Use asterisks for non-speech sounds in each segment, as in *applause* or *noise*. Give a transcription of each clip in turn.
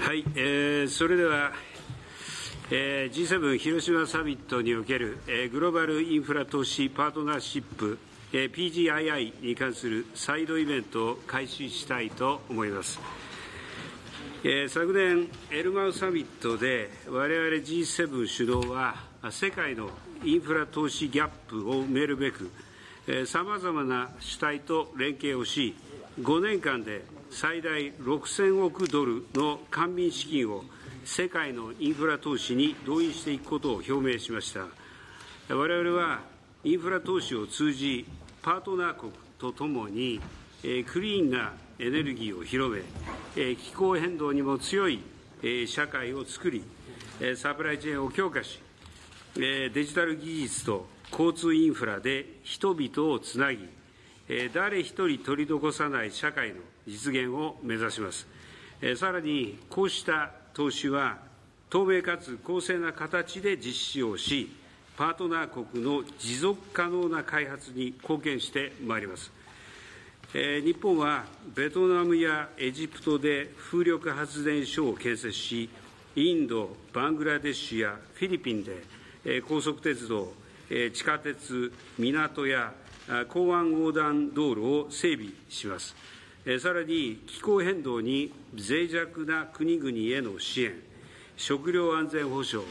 はい、えーそれでは、えー G7 広島サミットにおける、えーグローバルインフラ投資パートナーシップ、PGII に関するサイドイベントを開始したいと思います。昨年、エルマウサミットで、我々 G7 首脳は、世界のインフラ投資ギャップを埋めるべく、さまざまな主体と連携をし、5年間で最大6000億ドルの官民資金を世界のインフラ投資に動員していくことを表明しました。我々はインフラ投資を通じ、パートナー国とともに、クリーンなエネルギーを広め、気候変動にも強い、社会を作り、サプライチェーンを強化し、デジタル技術と交通インフラで人々をつなぎ、誰一人取り残さない社会の実現を目指します。さらに、こうした投資は、透明かつ公正な形で実施をし、パートナー国の持続可能な開発に貢献してまいります。えー日本はベトナムやエジプトで風力発電所を建設し、インド、バングラデシュやフィリピンで、えー高速鉄道、えー地下鉄、港や港湾横断道路を整備します。えーさらに気候変動に脆弱な国々への支援、食料安全保障、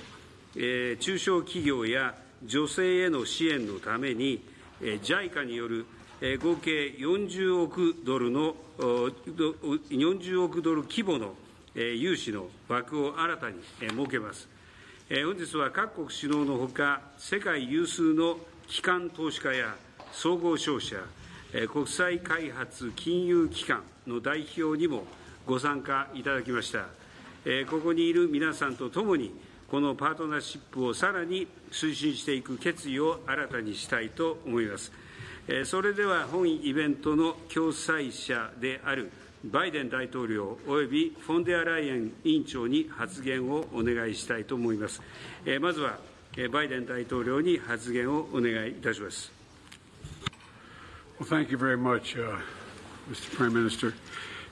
中小企業や女性への支援のために、JICA による合計40億ドルの、40億ドル規模の融資の枠を新たに設けます。本日は各国首脳のほか、世界有数の機関投資家や総合商社、国際開発金融機関の代表にもご参加いただきました。ここにいる皆さんと共に、このパートナーシップをさらに推進していく決意を新たにしたいと思います。えーそれでは本イベントの共催者であるバイデン大統領およびフォンデアライエン委員長に発言をお願いしたいと思います。えーまずはえーバイデン大統領に発言をお願いいたします。Well, thank you very much, uh, Mr. Prime Minister.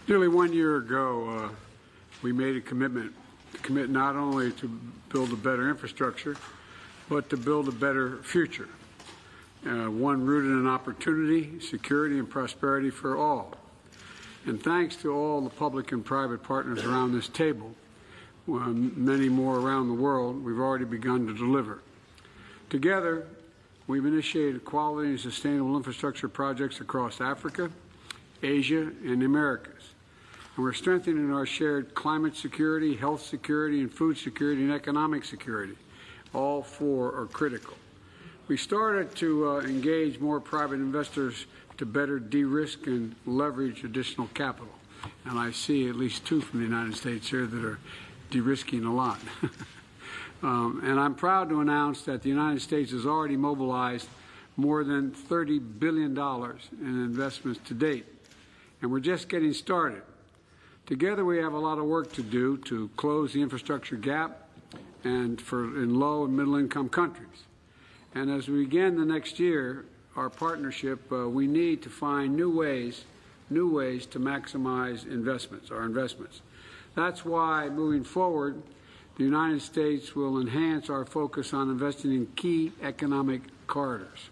Nearly one year ago, uh, we made a commitment to commit not only to build a better infrastructure, but to build a better future, uh, one rooted in opportunity, security, and prosperity for all. And thanks to all the public and private partners around this table, um, many more around the world, we've already begun to deliver. Together, we've initiated quality and sustainable infrastructure projects across Africa, Asia, and the Americas. And we're strengthening our shared climate security, health security, and food security and economic security. All four are critical. We started to uh, engage more private investors to better de risk and leverage additional capital. And I see at least two from the United States here that are de risking a lot. *laughs* Um, and I'm proud to announce that the United States has already mobilized more than $30 billion in investments to date. And we're just getting started. Together, we have a lot of work to do to close the infrastructure gap and for in low and middle income countries. And as we begin the next year, our partnership, uh, we need to find new ways, new ways to maximize investments, our investments. That's why, moving forward, the United States will enhance our focus on investing in key economic corridors.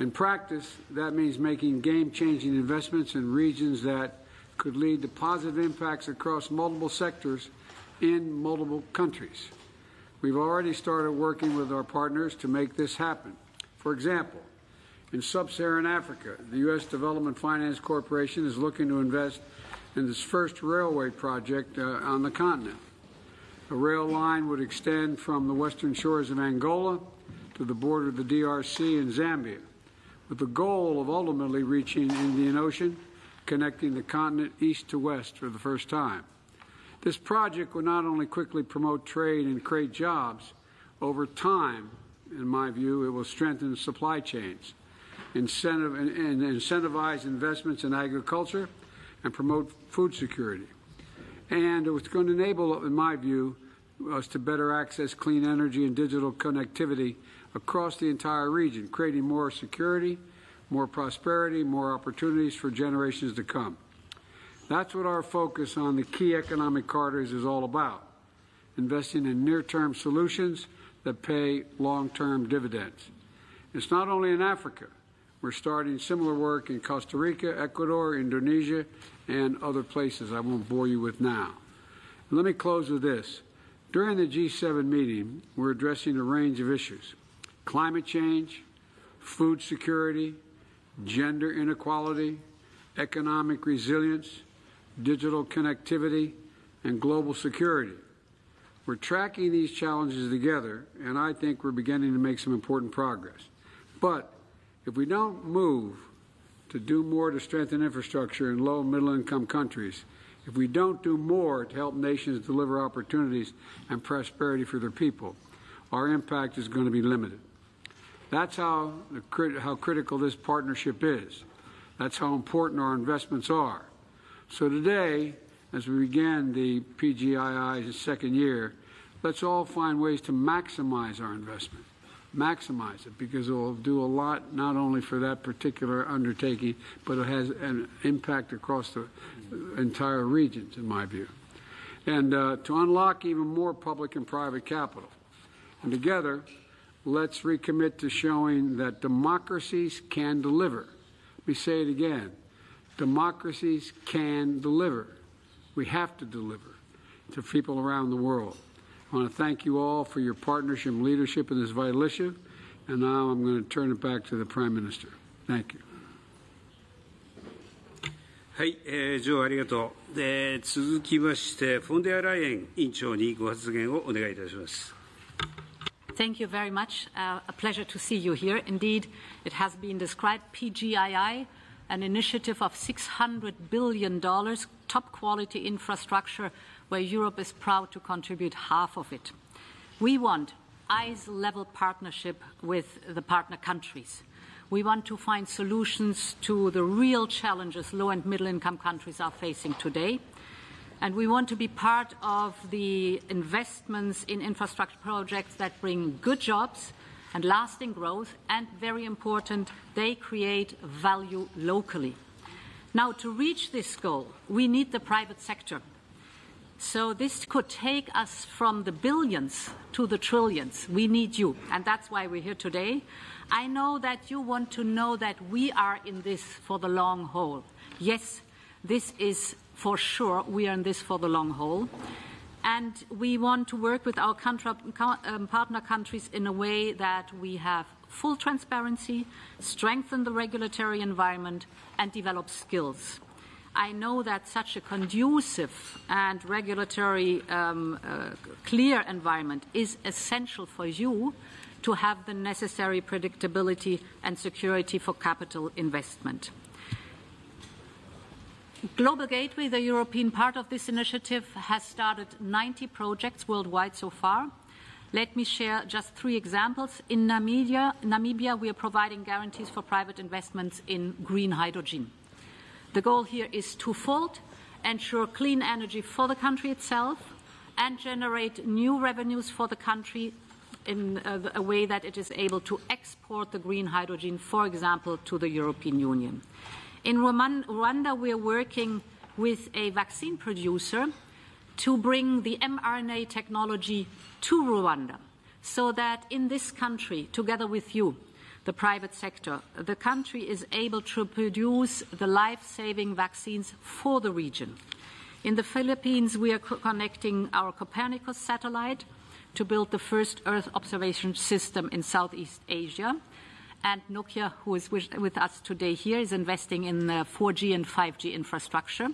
In practice, that means making game changing investments in regions that could lead to positive impacts across multiple sectors in multiple countries. We've already started working with our partners to make this happen. For example, in sub Saharan Africa, the U.S. Development Finance Corporation is looking to invest in this first railway project uh, on the continent. A rail line would extend from the western shores of Angola to the border of the DRC and Zambia, with the goal of ultimately reaching the Indian Ocean, connecting the continent east to west for the first time. This project will not only quickly promote trade and create jobs, over time, in my view, it will strengthen supply chains incentive, and, incentivize investments in agriculture and promote food security. And it's going to enable, in my view, us to better access clean energy and digital connectivity across the entire region, creating more security, more prosperity, more opportunities for generations to come. That's what our focus on the key economic corridors is all about investing in near term solutions that pay long term dividends. It's not only in Africa. We're starting similar work in Costa Rica, Ecuador, Indonesia, and other places I won't bore you with now. Let me close with this. During the G7 meeting, we're addressing a range of issues climate change, food security, gender inequality, economic resilience, digital connectivity, and global security. We're tracking these challenges together, and I think we're beginning to make some important progress. But if we don't move to do more to strengthen infrastructure in low and middle income countries, if we don't do more to help nations deliver opportunities and prosperity for their people, our impact is going to be limited. That's how, the, how critical this partnership is. That's how important our investments are. So today, as we begin the PGII's second year, let's all find ways to maximize our investment. Maximize it because it will do a lot not only for that particular undertaking, but it has an impact across the entire regions, in my view. And uh, to unlock even more public and private capital. And together, let's recommit to showing that democracies can deliver. Let me say it again democracies can deliver. We have to deliver to people around the world. I want to thank you all for your partnership and leadership in this vital issue. And now I'm going to turn it back to the Prime Minister. Thank you. はい、えー、ジョーありがとう。で続きまして、フォンデアライエン委員長にご発言をお願いいたします。 Thank you very much. Uh, a pleasure to see you here. Indeed, it has been described PGII an initiative of $600 billion, top quality infrastructure, where Europe is proud to contribute half of it. We want eyes level partnership with the partner countries. We want to find solutions to the real challenges low and middle income countries are facing today. And we want to be part of the investments in infrastructure projects that bring good jobs and lasting growth, and very important, they create value locally. Now, to reach this goal, we need the private sector. So, this could take us from the billions to the trillions. We need you, and that's why we're here today. I know that you want to know that we are in this for the long haul. Yes, this is for sure, we are in this for the long haul and we want to work with our um, partner countries in a way that we have full transparency, strengthen the regulatory environment, and develop skills. I know that such a conducive and regulatory um, uh, clear environment is essential for you to have the necessary predictability and security for capital investment. Global Gateway, the European part of this initiative, has started 90 projects worldwide so far. Let me share just three examples. In Namibia, Namibia, we are providing guarantees for private investments in green hydrogen. The goal here is twofold ensure clean energy for the country itself and generate new revenues for the country in uh, a way that it is able to export the green hydrogen, for example, to the European Union. In Rwanda, we are working with a vaccine producer to bring the mRNA technology to Rwanda so that in this country, together with you, the private sector, the country is able to produce the life saving vaccines for the region. In the Philippines, we are connecting our Copernicus satellite to build the first Earth observation system in Southeast Asia. And Nokia, who is with us today here, is investing in 4G and 5G infrastructure.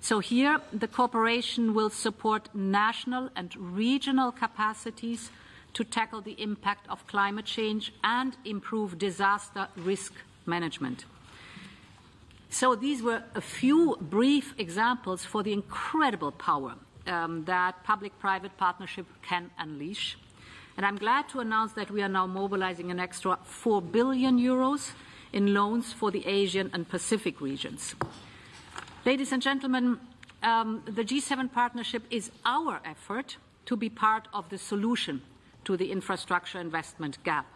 So here, the cooperation will support national and regional capacities to tackle the impact of climate change and improve disaster risk management. So these were a few brief examples for the incredible power um, that public-private partnership can unleash. And I'm glad to announce that we are now mobilizing an extra 4 billion euros in loans for the Asian and Pacific regions. Ladies and gentlemen, um, the G7 partnership is our effort to be part of the solution to the infrastructure investment gap.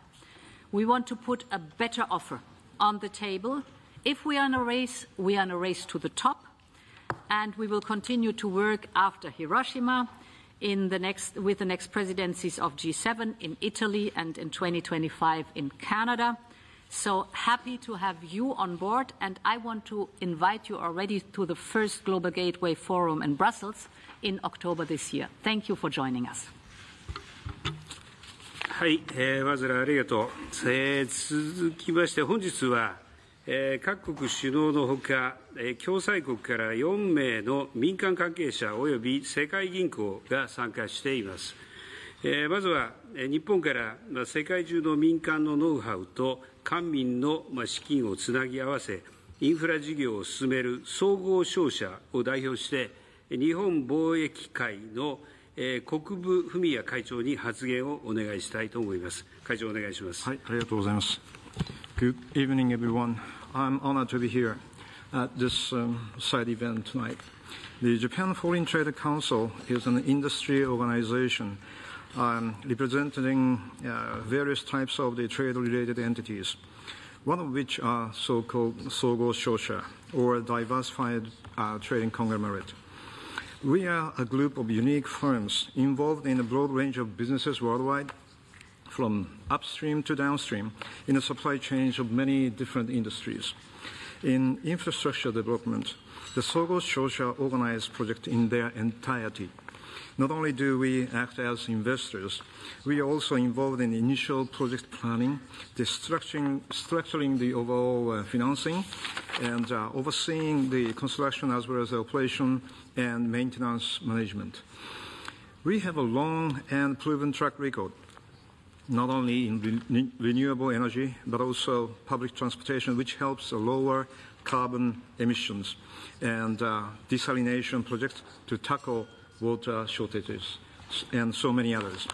We want to put a better offer on the table. If we are in a race, we are in a race to the top, and we will continue to work after Hiroshima the next, with the next presidencies of G7 in Italy and in 2025 in Canada. So happy to have you on board, and I want to invite you already to the first Global Gateway Forum in Brussels in October this year. Thank you for joining us. はい、えー、マズラありがとう、えー、続きまして本日は各国首脳のほか、え、共催国から4名の民間関係者及び世界銀行が参加しています。え、まずは、え、日本から、まあ、世界中の民間のノウハウと官民の、まあ、資金をつなぎ合わせ、インフラ事業を進める総合商社を代表して、日本貿易会のえ、国分文也会長に発言をお願いしたいと思います。会長お願いします。はい、ありがとうございます。Good evening, everyone. I'm honored to be here at this um, side event tonight. The Japan Foreign Trade Council is an industry organization um, representing uh, various types of the trade-related entities, one of which are so-called Sogo Shosha, or diversified uh, trading conglomerate. We are a group of unique firms involved in a broad range of businesses worldwide, from upstream to downstream, in the supply chains of many different industries. In infrastructure development, the Sogo Shosha organized project in their entirety. Not only do we act as investors, we are also involved in initial project planning, the structuring, structuring the overall uh, financing, and uh, overseeing the construction as well as the operation and maintenance management. We have a long and proven track record, not only in re- renewable energy, but also public transportation, which helps lower carbon emissions and uh, desalination projects to tackle water shortages and so many others.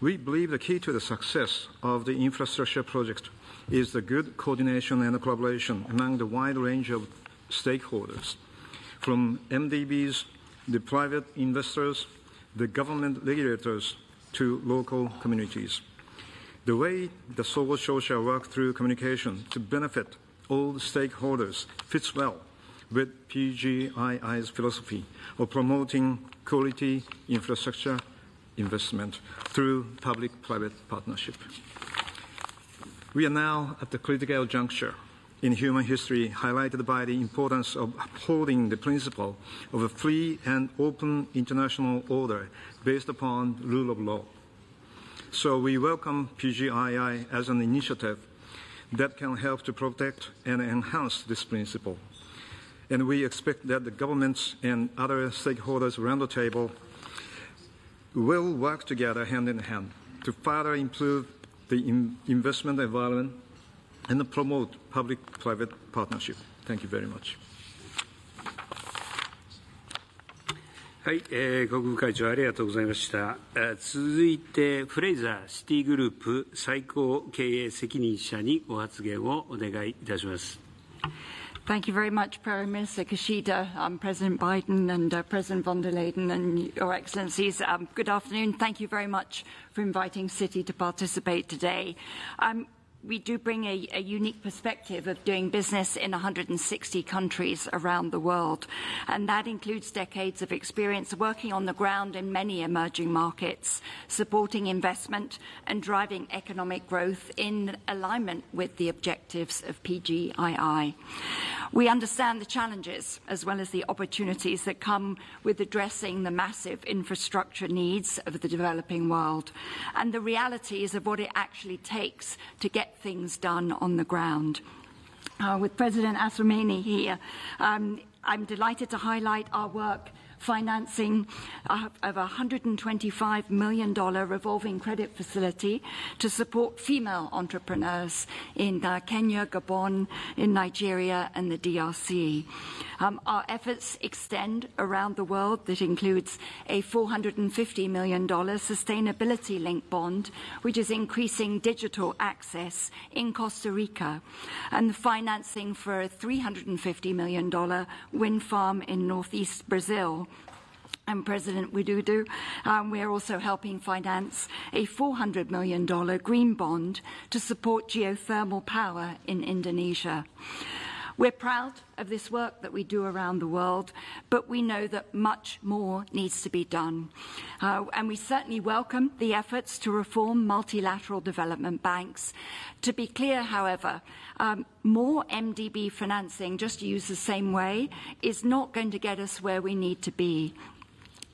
We believe the key to the success of the infrastructure project is the good coordination and collaboration among the wide range of stakeholders from MDBs, the private investors, the government regulators, to local communities. The way the Sogo Shosha work through communication to benefit all stakeholders fits well with PGII's philosophy of promoting quality infrastructure investment through public-private partnership. We are now at the critical juncture in human history highlighted by the importance of upholding the principle of a free and open international order based upon rule of law. So we welcome PGII as an initiative that can help to protect and enhance this principle. And we expect that the governments and other stakeholders around the table will work together hand in hand to further improve the in investment environment and promote public-private partnership. Thank you very much. はい、えー、国務会長ありがとうございました。続いて、フレイザーシティグループ最高経営責任者にご発言をお願いいたします。Thank you very much, Prime Minister Kishida, um, President Biden, and uh, President von der Leyen, and Your Excellencies. Um, good afternoon. Thank you very much for inviting City to participate today. Um, we do bring a, a, unique perspective of doing business in 160 countries around the world. And that includes decades of experience working on the ground in many emerging markets, supporting investment and driving economic growth in alignment with the objectives of PGII. We understand the challenges as well as the opportunities that come with addressing the massive infrastructure needs of the developing world and the realities of what it actually takes to get things done on the ground. Uh, with President Assoumani here, um, I'm delighted to highlight our work financing of a $125 million revolving credit facility to support female entrepreneurs in uh, Kenya, Gabon, in Nigeria, and the DRC. Um, our efforts extend around the world. That includes a $450 million sustainability linked bond, which is increasing digital access in Costa Rica, and the financing for a $350 million wind farm in northeast Brazil. And President Widodo, um, we're also helping finance a $400 million green bond to support geothermal power in Indonesia. We're proud of this work that we do around the world, but we know that much more needs to be done. Uh, and we certainly welcome the efforts to reform multilateral development banks. To be clear, however, um, more MDB financing, just used the same way, is not going to get us where we need to be.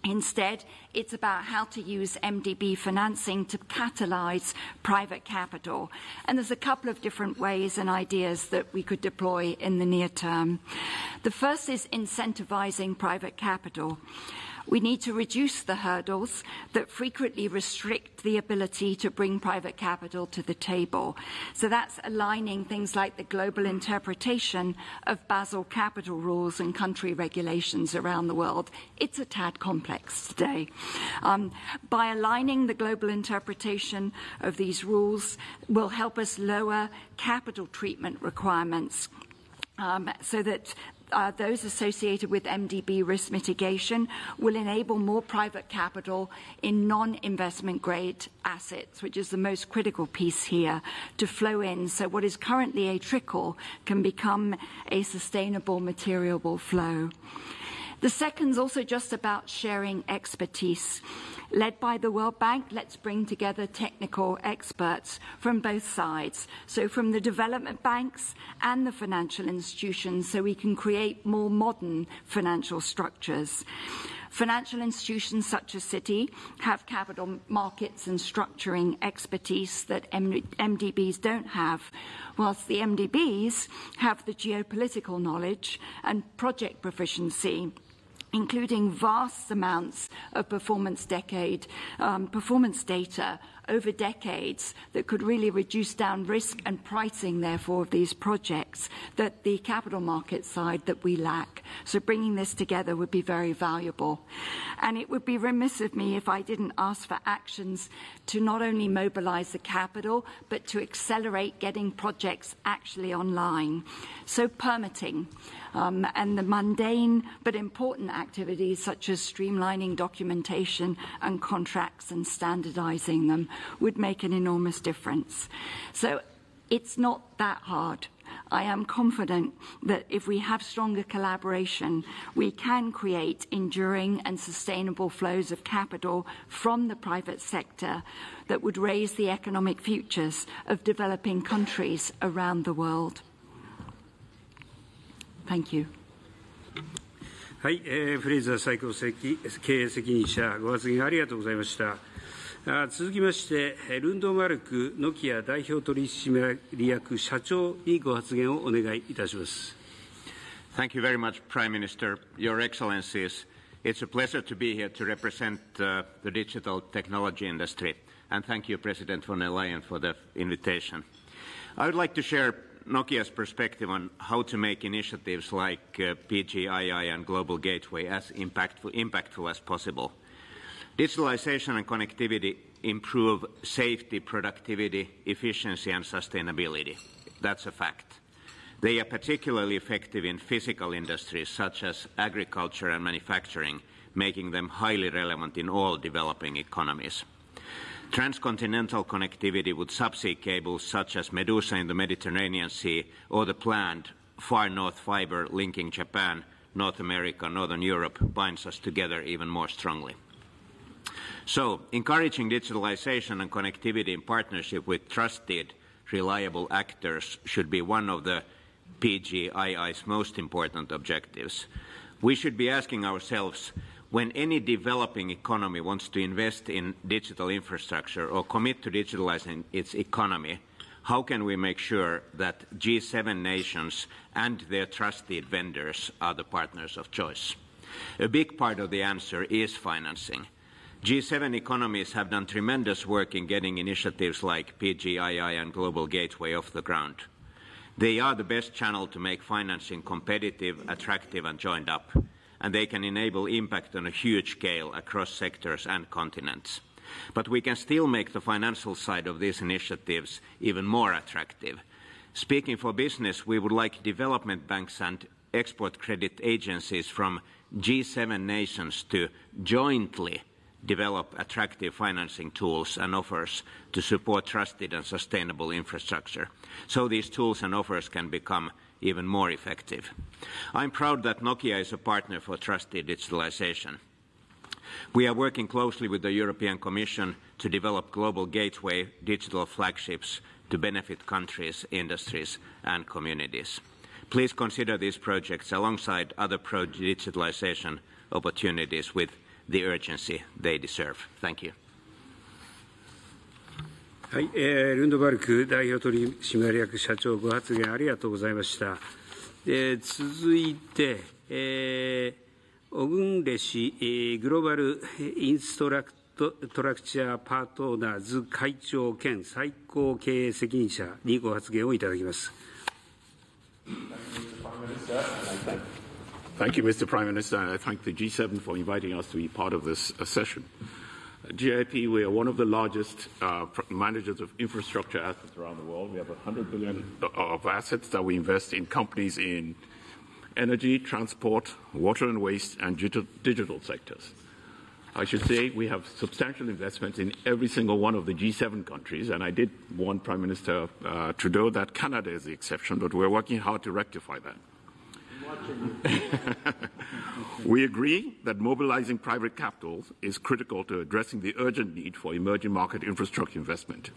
Instead, it's about how to use MDB financing to catalyze private capital. And there's a couple of different ways and ideas that we could deploy in the near term. The first is incentivizing private capital. We need to reduce the hurdles that frequently restrict the ability to bring private capital to the table. So that's aligning things like the global interpretation of Basel capital rules and country regulations around the world. It's a tad complex today. Um, by aligning the global interpretation of these rules will help us lower capital treatment requirements um, so that uh, those associated with MDB risk mitigation will enable more private capital in non-investment grade assets, which is the most critical piece here, to flow in. So what is currently a trickle can become a sustainable material flow. The second is also just about sharing expertise. Led by the World Bank, let's bring together technical experts from both sides. So from the development banks and the financial institutions so we can create more modern financial structures. Financial institutions such as Citi have capital markets and structuring expertise that MDBs don't have, whilst the MDBs have the geopolitical knowledge and project proficiency including vast amounts of performance decade um, performance data over decades that could really reduce down risk and pricing, therefore, of these projects that the capital market side that we lack. So bringing this together would be very valuable. And it would be remiss of me if I didn't ask for actions to not only mobilize the capital, but to accelerate getting projects actually online. So permitting um, and the mundane but important activities such as streamlining documentation and contracts and standardizing them would make an enormous difference. So it's not that hard. I am confident that if we have stronger collaboration, we can create enduring and sustainable flows of capital from the private sector that would raise the economic futures of developing countries around the world. Thank you. はい、えー、フレイザー最高経営責任者、ご発言ありがとうございました。あ続きまして、ルンドマルクノキア代表取締役社長にご発言をお願いいたします。Thank you very much, Prime Minister. Your Excellencies, it's a pleasure to be here to represent uh, the digital technology industry. And thank you, President von der Leyen, for the invitation. I would like to share Nokia's perspective on how to make initiatives like uh, PGII and Global Gateway as impactful, impactful as possible. Digitalization and connectivity improve safety, productivity, efficiency, and sustainability. That's a fact. They are particularly effective in physical industries such as agriculture and manufacturing, making them highly relevant in all developing economies. Transcontinental connectivity with subsea cables such as Medusa in the Mediterranean Sea or the planned Far North Fiber linking Japan, North America, Northern Europe binds us together even more strongly. So, encouraging digitalization and connectivity in partnership with trusted, reliable actors should be one of the PGII's most important objectives. We should be asking ourselves when any developing economy wants to invest in digital infrastructure or commit to digitalizing its economy, how can we make sure that G7 nations and their trusted vendors are the partners of choice? A big part of the answer is financing. G7 economies have done tremendous work in getting initiatives like PGII and Global Gateway off the ground. They are the best channel to make financing competitive, attractive, and joined up, and they can enable impact on a huge scale across sectors and continents. But we can still make the financial side of these initiatives even more attractive. Speaking for business, we would like development banks and export credit agencies from G7 nations to jointly develop attractive financing tools and offers to support trusted and sustainable infrastructure, so these tools and offers can become even more effective. I'm proud that Nokia is a partner for trusted digitalization. We are working closely with the European Commission to develop global gateway digital flagships to benefit countries, industries, and communities. Please consider these projects alongside other pro-digitalization opportunities with the urgency they deserve. Thank you. はい、えー、ルンドバルク代表取締役社長ご発言ありがとうございました。えー、続いて、えー、オグンレ氏、えー、グローバルインストラクトトラクチャーパートナーズ会長兼最高経営責任者にご発言をいただきます。Thank you, Mr. Prime Minister, and I thank the G7 for inviting us to be part of this session. GIP, we are one of the largest uh, managers of infrastructure assets around the world. We have 100 billion of assets that we invest in companies in energy, transport, water and waste, and digital sectors. I should say we have substantial investments in every single one of the G7 countries, and I did warn Prime Minister uh, Trudeau that Canada is the exception, but we're working hard to rectify that. We agree that mobilizing private capital is critical to addressing the urgent need for emerging market infrastructure investment.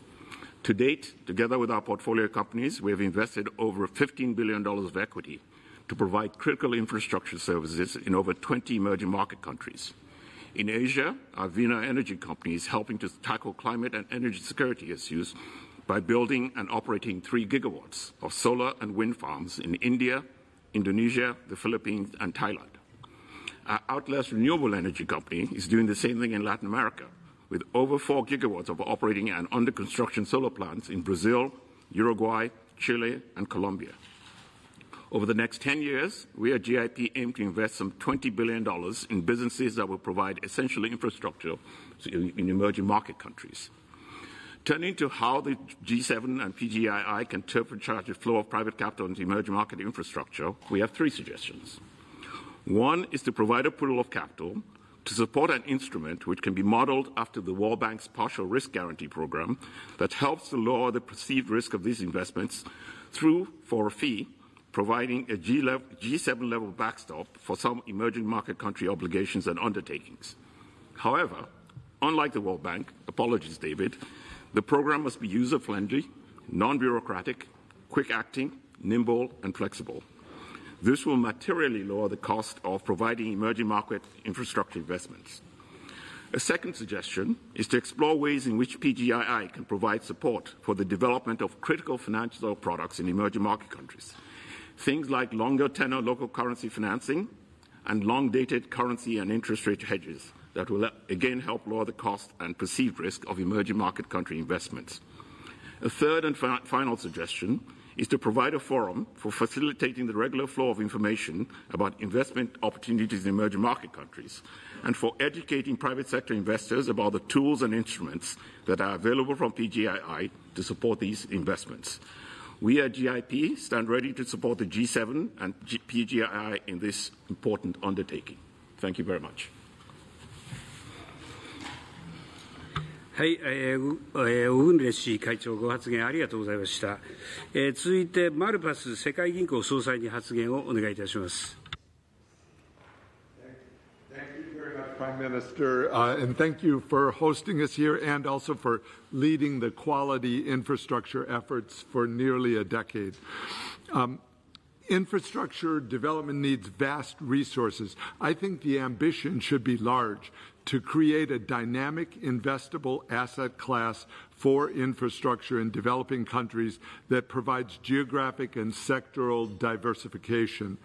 To date, together with our portfolio companies, we have invested over $15 billion of equity to provide critical infrastructure services in over 20 emerging market countries. In Asia, our Vena Energy company is helping to tackle climate and energy security issues by building and operating 3 gigawatts of solar and wind farms in India, Indonesia, the Philippines, and Thailand. Our Atlas Renewable Energy Company is doing the same thing in Latin America, with over 4 gigawatts of operating and under construction solar plants in Brazil, Uruguay, Chile, and Colombia. Over the next 10 years, we at GIP aim to invest some $20 billion in businesses that will provide essential infrastructure in emerging market countries. Turning to how the G7 and PGII can turbocharge the flow of private capital into emerging market infrastructure, we have three suggestions. One is to provide a pool of capital to support an instrument which can be modeled after the World Bank's partial risk guarantee program that helps to lower the perceived risk of these investments through, for a fee, providing a G level, G7 level backstop for some emerging market country obligations and undertakings. However, unlike the World Bank, apologies, David, the program must be user friendly, non bureaucratic, quick acting, nimble, and flexible. This will materially lower the cost of providing emerging market infrastructure investments. A second suggestion is to explore ways in which PGII can provide support for the development of critical financial products in emerging market countries. Things like longer tenor local currency financing and long dated currency and interest rate hedges that will uh, again help lower the cost and perceived risk of emerging market country investments. A third and fi- final suggestion is to provide a forum for facilitating the regular flow of information about investment opportunities in emerging market countries and for educating private sector investors about the tools and instruments that are available from PGII to support these investments. We at GIP stand ready to support the G7 and PGII in this important undertaking. Thank you very much. はい、えーえー、オグンレ氏会長、ご発言ありがとうございました。えー、続いて、マルパス世界銀行総裁に発言をお願いいたします。Prime Minister, uh, and thank you for hosting us here and also for leading the quality infrastructure efforts for nearly a decade. Um, infrastructure development needs vast resources. I think the ambition should be large to create a dynamic, investable asset class for infrastructure in developing countries that provides geographic and sectoral diversification.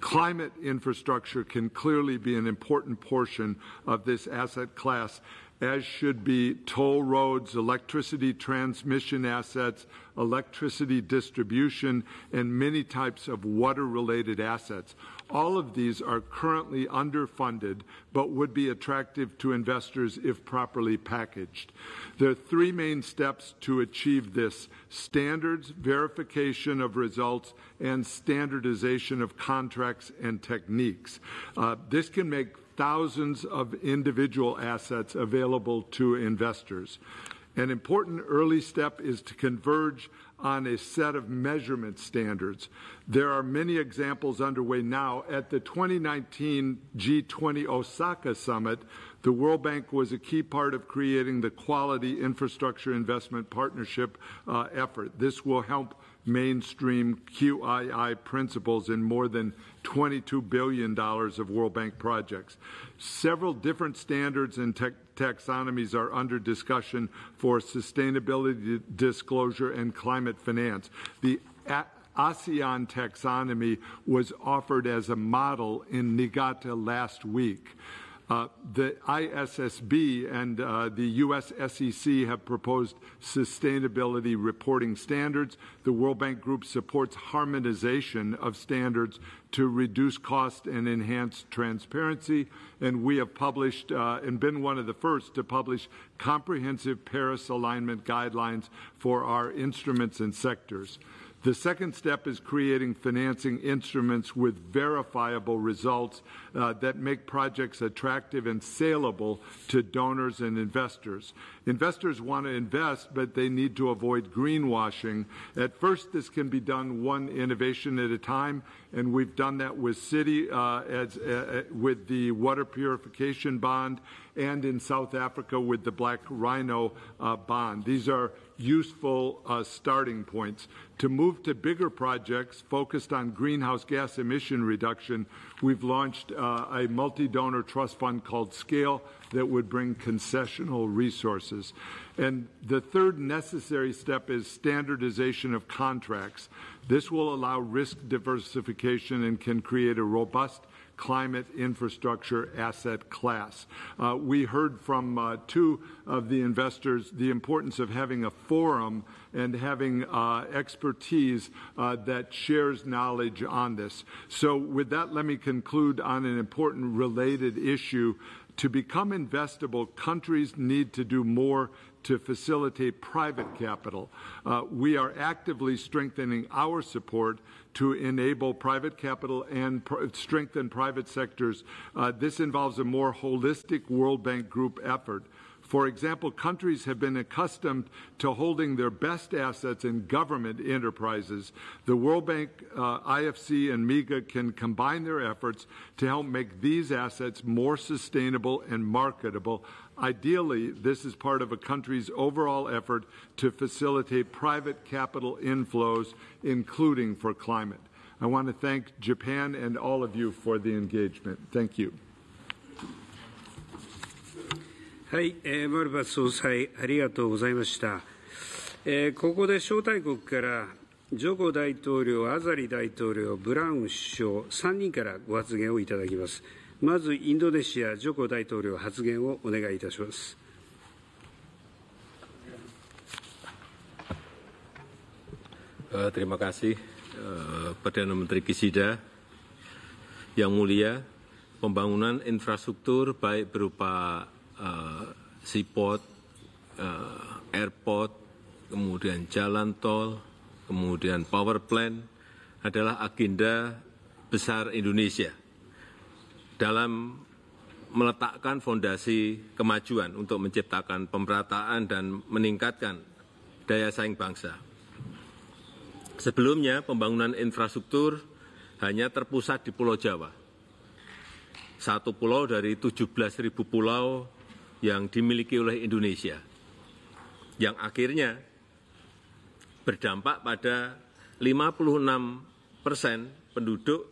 Climate infrastructure can clearly be an important portion of this asset class, as should be toll roads, electricity transmission assets, electricity distribution, and many types of water related assets. All of these are currently underfunded, but would be attractive to investors if properly packaged. There are three main steps to achieve this standards, verification of results, and standardization of contracts and techniques. Uh, this can make thousands of individual assets available to investors. An important early step is to converge on a set of measurement standards. There are many examples underway now. At the 2019 G20 Osaka Summit, the World Bank was a key part of creating the Quality Infrastructure Investment Partnership uh, effort. This will help mainstream QII principles in more than $22 billion of World Bank projects. Several different standards and te- taxonomies are under discussion for sustainability disclosure and climate finance. The ASEAN taxonomy was offered as a model in Niigata last week. Uh, the ISSB and uh, the U.S. SEC have proposed sustainability reporting standards. The World Bank Group supports harmonization of standards to reduce cost and enhance transparency. And we have published uh, and been one of the first to publish comprehensive Paris alignment guidelines for our instruments and sectors. The second step is creating financing instruments with verifiable results uh, that make projects attractive and saleable to donors and investors. Investors want to invest, but they need to avoid greenwashing. At first, this can be done one innovation at a time, and we've done that with Citi, uh, as, uh, with the water purification bond and in South Africa with the Black Rhino uh, bond. These are useful uh, starting points. To move to bigger projects focused on greenhouse gas emission reduction, we've launched uh, a multi donor trust fund called Scale that would bring concessional resources. And the third necessary step is standardization of contracts. This will allow risk diversification and can create a robust climate infrastructure asset class. Uh, we heard from uh, two of the investors the importance of having a forum and having uh, expertise that shares knowledge on this. So, with that, let me conclude on an important related issue. To become investable, countries need to do more to facilitate private capital. Uh, we are actively strengthening our support to enable private capital and pr- strengthen private sectors. Uh, this involves a more holistic World Bank Group effort. For example, countries have been accustomed to holding their best assets in government enterprises. The World Bank, uh, IFC, and MIGA can combine their efforts to help make these assets more sustainable and marketable. Ideally, this is part of a country's overall effort to facilitate private capital inflows, including for climate. I want to thank Japan and all of you for the engagement. Thank you. はい、えー、マルバス総裁、ありがとうございました。えー、ここで招待国からジョコ大統領、アザリ大統領、ブラウン首相、3人からご発言をいただきます。まず、インドネシア、ジョコ大統領、発言をお願いいたします。Uh, terima kasih uh, Perdana Menteri Kisida. Yang mulia, pembangunan infrastruktur baik berupa seaport, uh, airport, kemudian jalan tol, kemudian power plant adalah agenda besar Indonesia dalam meletakkan fondasi kemajuan untuk menciptakan pemerataan dan meningkatkan daya saing bangsa. Sebelumnya pembangunan infrastruktur hanya terpusat di Pulau Jawa. Satu pulau dari 17.000 pulau yang dimiliki oleh Indonesia, yang akhirnya berdampak pada 56 persen penduduk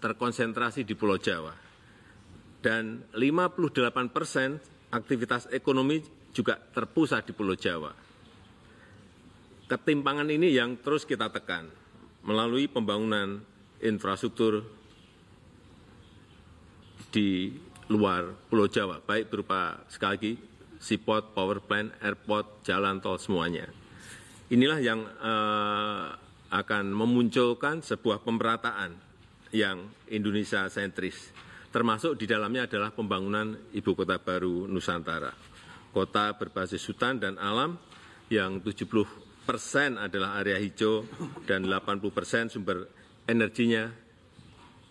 terkonsentrasi di Pulau Jawa, dan 58 persen aktivitas ekonomi juga terpusat di Pulau Jawa. Ketimpangan ini yang terus kita tekan melalui pembangunan infrastruktur di luar Pulau Jawa, baik berupa sekali lagi seaport, power plant, airport, jalan tol semuanya. Inilah yang eh, akan memunculkan sebuah pemerataan yang Indonesia sentris, termasuk di dalamnya adalah pembangunan ibu kota baru Nusantara. Kota berbasis hutan dan alam yang 70 persen adalah area hijau dan 80 persen sumber energinya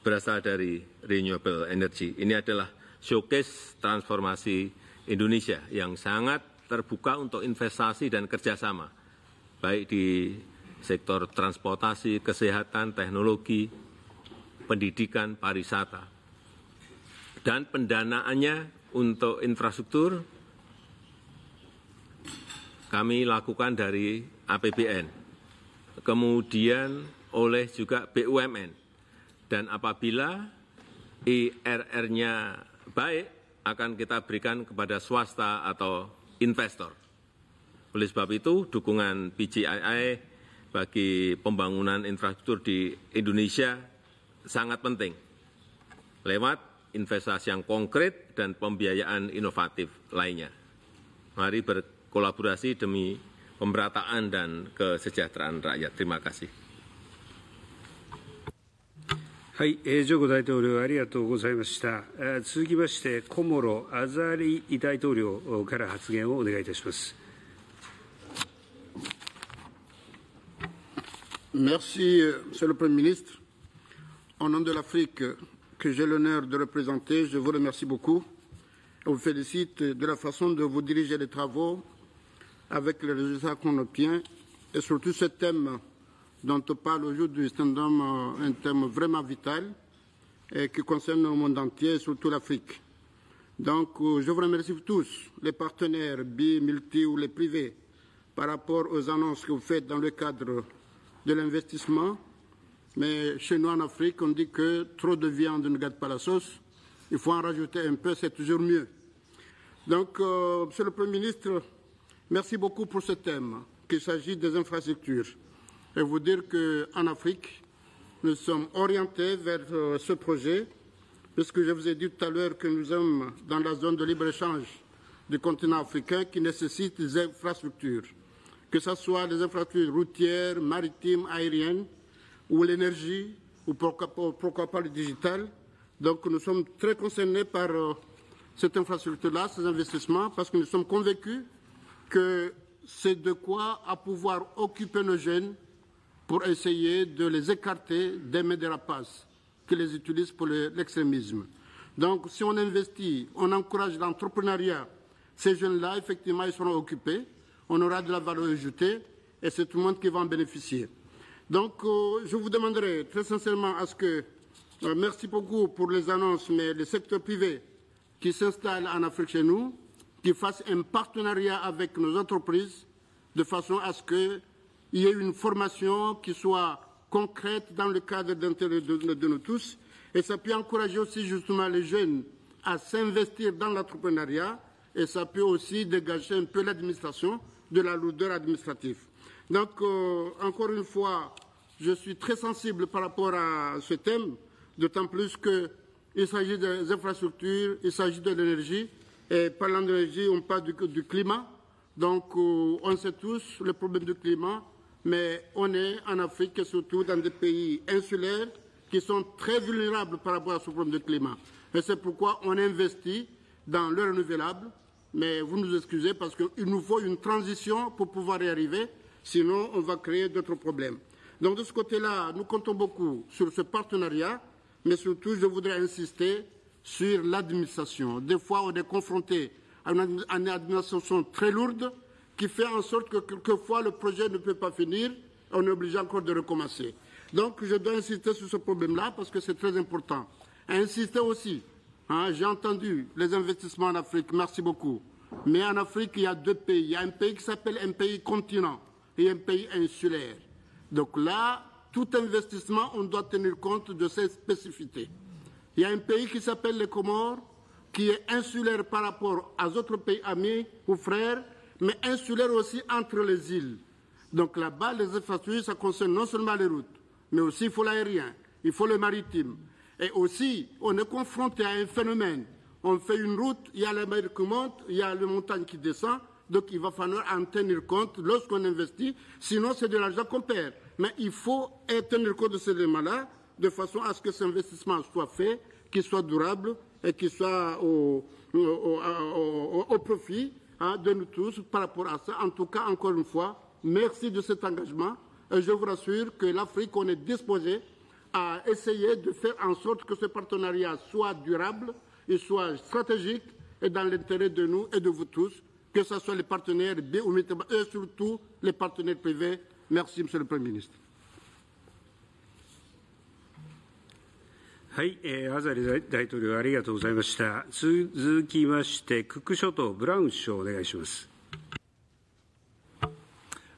berasal dari renewable energy. Ini adalah showcase transformasi Indonesia yang sangat terbuka untuk investasi dan kerjasama, baik di sektor transportasi, kesehatan, teknologi, pendidikan, pariwisata. Dan pendanaannya untuk infrastruktur kami lakukan dari APBN, kemudian oleh juga BUMN. Dan apabila IRR-nya baik, akan kita berikan kepada swasta atau investor. Oleh sebab itu, dukungan BGII bagi pembangunan infrastruktur di Indonesia sangat penting lewat investasi yang konkret dan pembiayaan inovatif lainnya. Mari berkolaborasi demi pemerataan dan kesejahteraan rakyat. Terima kasih. はい、えー、ジョコ大統領ありがとうございました。えー、続きまして、コモロ・アザリ大統領から発言をお願いいたします。Merci, Monsieur le Premier ministre. Au nom de l'Afrique que j'ai l'honneur de représenter, je vous remercie beaucoup et vous félicite de la façon de vous diriger les travaux avec les résultats qu'on obtient et surtout ce thème dont on parle aujourd'hui, c'est un, thème vraiment vital et qui concerne le monde entier, surtout l'Afrique. Donc, euh, je vous remercie tous, les partenaires bi, multi ou les privés, par rapport aux annonces que vous faites dans le cadre de l'investissement. Mais chez nous en Afrique, on dit que trop de viande ne gâte pas la sauce. Il faut en rajouter un peu, c'est toujours mieux. Donc, euh, Monsieur le Premier ministre, merci beaucoup pour ce thème, qu'il s'agit des infrastructures et vous dire qu'en Afrique, nous sommes orientés vers euh, ce projet, puisque je vous ai dit tout à l'heure que nous sommes dans la zone de libre-échange du continent africain qui nécessite des infrastructures, que ce soit des infrastructures routières, maritimes, aériennes, ou l'énergie, ou pourquoi, pas le digital. Donc nous sommes très concernés par euh, cette infrastructure-là, ces investissements, parce que nous sommes convaincus que c'est de quoi à pouvoir occuper nos jeunes pour essayer de les écarter des médias dérapages qui les utilisent pour l'extrémisme. Donc, si on investit, on encourage l'entrepreneuriat, ces jeunes-là, effectivement, ils seront occupés, on aura de la valeur ajoutée et c'est tout le monde qui va en bénéficier. Donc, euh, je vous demanderai très sincèrement à ce que, euh, merci beaucoup pour les annonces, mais le secteur privé qui s'installe en Afrique chez nous, qui fasse un partenariat avec nos entreprises de façon à ce que il y ait une formation qui soit concrète dans le cadre d'intérêt de, nous tous. Et ça peut encourager aussi justement les jeunes à s'investir dans l'entrepreneuriat et ça peut aussi dégager un peu l'administration de la lourdeur administrative. Donc, euh, encore une fois, je suis très sensible par rapport à ce thème, d'autant plus qu'il s'agit des infrastructures, il s'agit de l'énergie, et parlant d'énergie, on parle du, climat. Donc, euh, on sait tous le problème du climat mais on est en Afrique et surtout dans des pays insulaires qui sont très vulnérables par rapport à ce problème de climat. Et c'est pourquoi on investit dans le renouvelable, mais vous nous excusez parce qu'il nous faut une transition pour pouvoir y arriver, sinon on va créer d'autres problèmes. Donc de ce côté-là, nous comptons beaucoup sur ce partenariat, mais surtout je voudrais insister sur l'administration. Des fois, on est confronté à une administration très lourde, qui fait en sorte que quelquefois le projet ne peut pas finir, on est obligé encore de recommencer. Donc je dois insister sur ce problème-là parce que c'est très important. insister aussi, hein, j'ai entendu les investissements en Afrique, merci beaucoup. Mais en Afrique, il y a deux pays. Il y a un pays qui s'appelle un pays continent et un pays insulaire. Donc là, tout investissement, on doit tenir compte de ces spécificités. Il y a un pays qui s'appelle les Comores, qui est insulaire par rapport aux autres pays amis ou frères, mais insulaire aussi entre les îles. Donc là-bas, les infrastructures, ça concerne non seulement les routes, mais aussi il faut l'aérien, il faut le maritime. Et aussi, on est confronté à un phénomène. On fait une route, il y a la mer qui monte, il y a la montagne qui descend, donc il va falloir en tenir compte lorsqu'on investit, sinon c'est de l'argent qu'on perd. Mais il faut tenir compte de ces éléments-là, de façon à ce que cet investissement soit fait, qu'il soit durable et qu'il soit au, profit hein, de nous tous par rapport à ça. En tout cas, encore une fois, merci de cet engagement. Et je vous rassure que l'Afrique, on est disposé à essayer de faire en sorte que ce partenariat soit durable, et soit stratégique et dans l'intérêt de nous et de vous tous, que ce soit les partenaires et surtout les partenaires privés. Merci, Monsieur le Premier ministre. はい、えー、アザリ大統領ありがとうございました。続きまして、クック諸島ブラウン首相お願いします。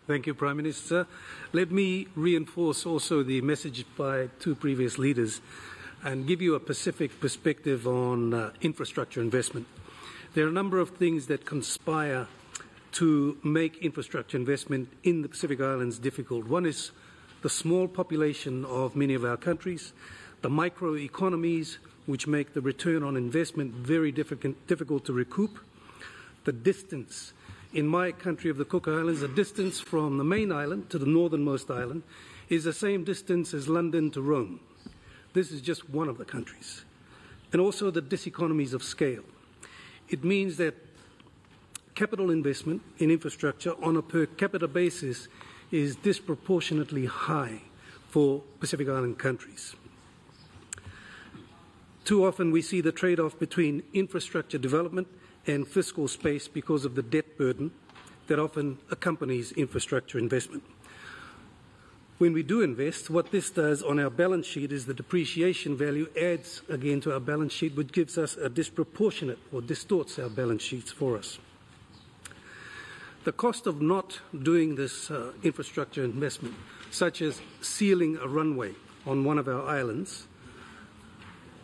Thank you, Prime Minister. Let me reinforce also the message by two previous leaders and give you a Pacific perspective on uh, infrastructure investment. There are a number of things that conspire to make infrastructure investment in the Pacific Islands difficult. One is the small population of many of our countries, the microeconomies, which make the return on investment very difficult to recoup, the distance. In my country of the Cook Islands, the distance from the main island to the northernmost island is the same distance as London to Rome. This is just one of the countries. And also the diseconomies of scale. It means that capital investment in infrastructure on a per capita basis is disproportionately high for Pacific Island countries. Too often we see the trade off between infrastructure development and fiscal space because of the debt burden that often accompanies infrastructure investment. When we do invest, what this does on our balance sheet is the depreciation value adds again to our balance sheet, which gives us a disproportionate or distorts our balance sheets for us. The cost of not doing this uh, infrastructure investment, such as sealing a runway on one of our islands,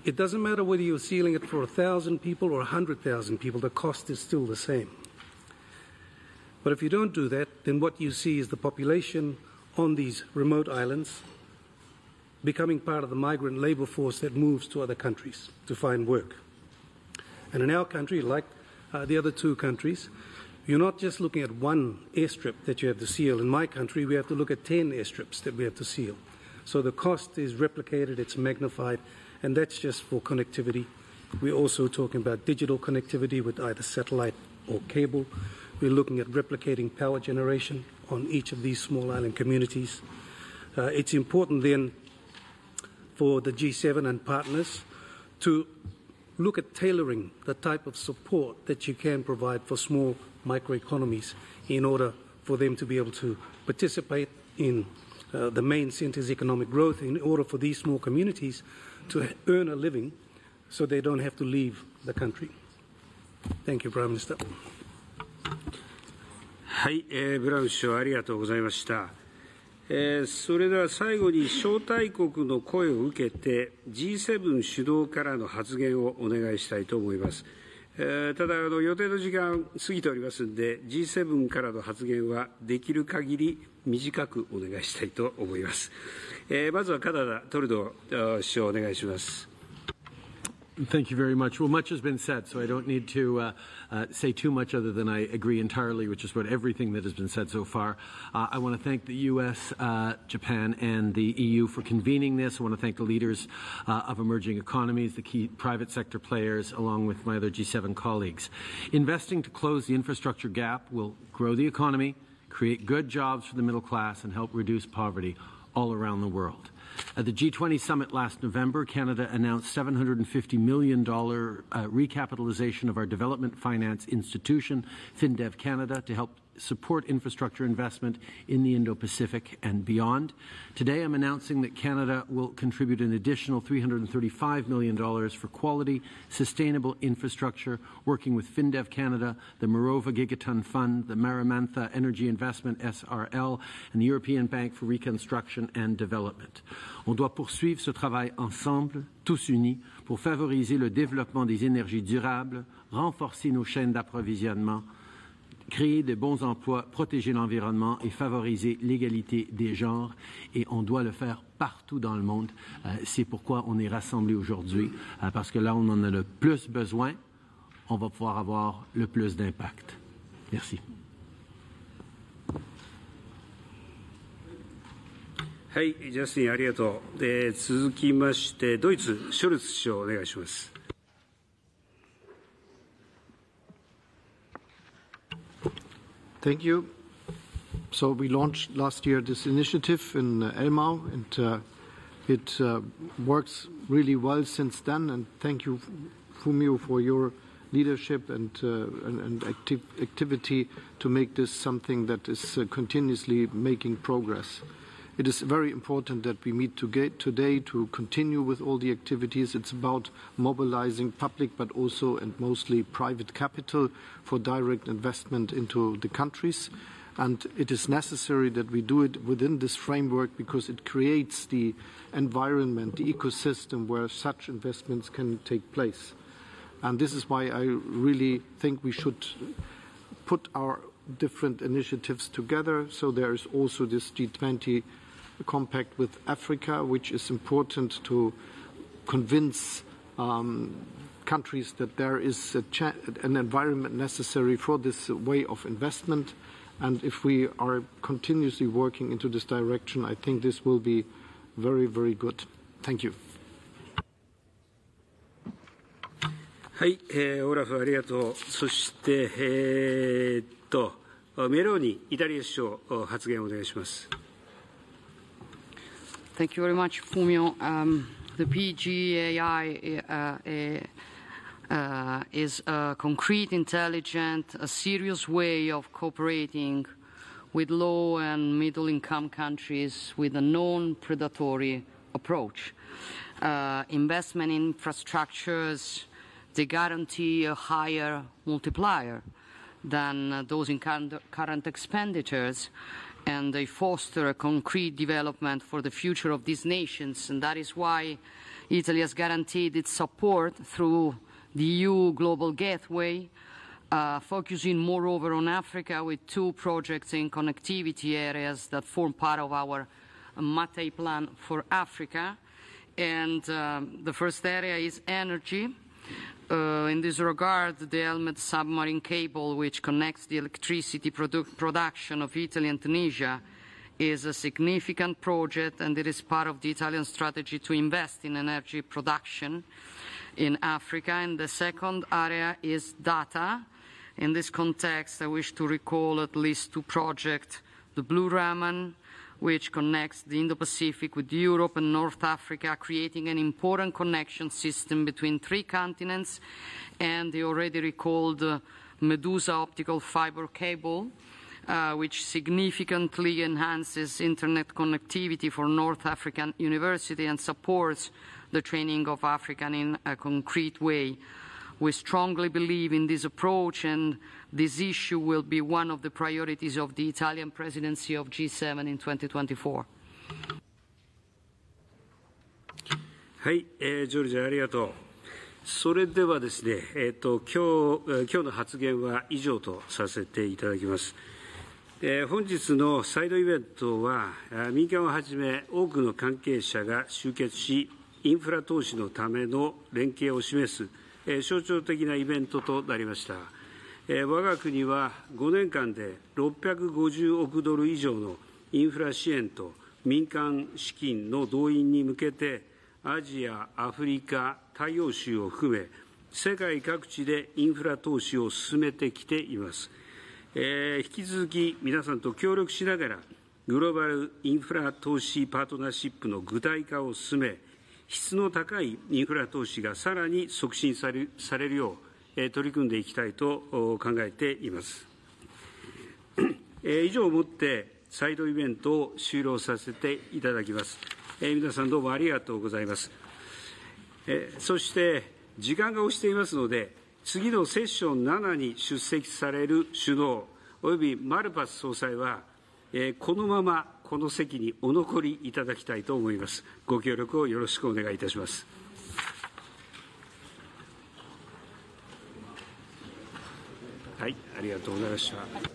it doesn't matter whether you're sealing it for 1,000 people or 100,000 people, the cost is still the same. But if you don't do that, then what you see is the population on these remote islands, becoming part of the migrant labor force that moves to other countries to find work. And in our country, like uh, the other two countries, you're not just looking at one airstrip that you have to seal. In my country, we have to look at 10 airstrips that we have to seal. So the cost is replicated, it's magnified, and that's just for connectivity. We're also talking about digital connectivity with either satellite or cable. We're looking at replicating power generation on each of these small island communities. Uh, it's important then for the G7 and partners to look at tailoring the type of support that you can provide for small microeconomies in order for them to be able to participate in uh, the main center's economic growth, in order for these small communities to earn a living so they don't have to leave the country. Thank you, Prime Minister. はい、えー、ブラウン首相ありがとうございました。えー、それでは最後に招待国の声を受けて G7 主導からの発言をお願いしたいと思います。えー、ただあの予定の時間過ぎておりますので G7 からの発言はできる限り短くお願いしたいと思います。えー、まずはカナダトルド首相お願いします。Thank you very much. Well, much has been said, so I don't need to uh, uh, say too much other than I agree entirely with just about everything that has been said so far. Uh, I want to thank the U.S., uh, Japan, and the EU for convening this. I want to thank the leaders uh, of emerging economies, the key private sector players, along with my other G7 colleagues. Investing to close the infrastructure gap will grow the economy, create good jobs for the middle class, and help reduce poverty all around the world. At the G20 summit last November, Canada announced $750 million uh, recapitalization of our development finance institution, FinDev Canada, to help support infrastructure investment in the Indo-Pacific and beyond. Today, I'm announcing that Canada will contribute an additional $335 million for quality, sustainable infrastructure, working with FinDev Canada, the Mirova Gigaton Fund, the Maramantha Energy Investment SRL, and the European Bank for Reconstruction and Development. On doit poursuivre ce travail ensemble, tous unis, pour favoriser le développement des énergies durables, renforcer nos chaînes d'approvisionnement, créer de bons emplois, protéger l'environnement et favoriser l'égalité des genres. Et on doit le faire partout dans le monde. Euh, c'est pourquoi on est rassemblés aujourd'hui, euh, parce que là, on en a le plus besoin. On va pouvoir avoir le plus d'impact. Merci. はい、ジャスティンありがとう。で続きまして、ドイツ、ショルツ首相、お願いします。 Thank you. So we launched last year this initiative in uh, Elmau, and uh, it uh, works really well since then. And thank you, Fumio, for your leadership and, activity to make this something that is continuously making progress. It is very important that we meet today to continue with all the activities. It's about mobilizing public but also and mostly private capital for direct investment into the countries. And it is necessary that we do it within this framework because it creates the environment, the ecosystem where such investments can take place. And this is why I really think we should put our different initiatives together. So there is also this G20 compact with Africa, which is important to convince um, countries that there is an environment necessary for this way of investment. And if we are continuously working into this direction, I think this will be very, very good. Thank you. はい、えー、オラフありがとう。そして、えー、っと、メローニ、イタリア首相、発言をお願いします。 Thank you very much, Fumio. Um, the PGII uh, uh, is a concrete, intelligent, a serious way of cooperating with low and middle income countries with a non predatory approach. Uh, investment in infrastructures, they guarantee a higher multiplier than those in current expenditures and they foster a concrete development for the future of these nations. And that is why Italy has guaranteed its support through the EU Global Gateway, uh, focusing moreover on Africa with two projects in connectivity areas that form part of our Mattei plan for Africa. And um, the first area is energy. Uh, in this regard, the Elmed submarine cable, which connects the electricity produ production of Italy and Tunisia, is a significant project and it is part of the Italian strategy to invest in energy production in Africa. And the second area is data. In this context, I wish to recall at least two projects, the Blue Raman which connects the Indo-Pacific with Europe and North Africa, creating an important connection system between three continents and the already recalled uh, Medusa optical fiber cable, uh, which significantly enhances internet connectivity for North African University and supports the training of African in a concrete way. We strongly believe in this approach and this issue will be one of the priorities of the Italian presidency of G7 in 2024. はい、えー、ジョルジャありがとう。それではですね、えっ、ー、と今日今日の発言は以上とさせていただきます。えー、本日のサイドイベントは民間をはじめ多くの関係者が集結し、インフラ投資のための連携を示す、えー、象徴的なイベントとなりました。我が国は5年間で650億ドル以上のインフラ支援と民間資金の動員に向けて、アジア、アフリカ、太陽州を含め、世界各地でインフラ投資を進めてきています。えー、引き続き皆さんと協力しながら、グローバルインフラ投資パートナーシップの具体化を進め、質の高いインフラ投資がさらに促進されるよう、取り組んでいきたいと考えています。以上をもってサイドイベントを終了させていただきます。皆さんどうもありがとうございます。そして時間が押していますので、次のセッション7に出席される首脳およびマルパス総裁は、このままこの席にお残りいただきたいと思います。ご協力をよろしくお願いいたします。はい、ありがとうございました。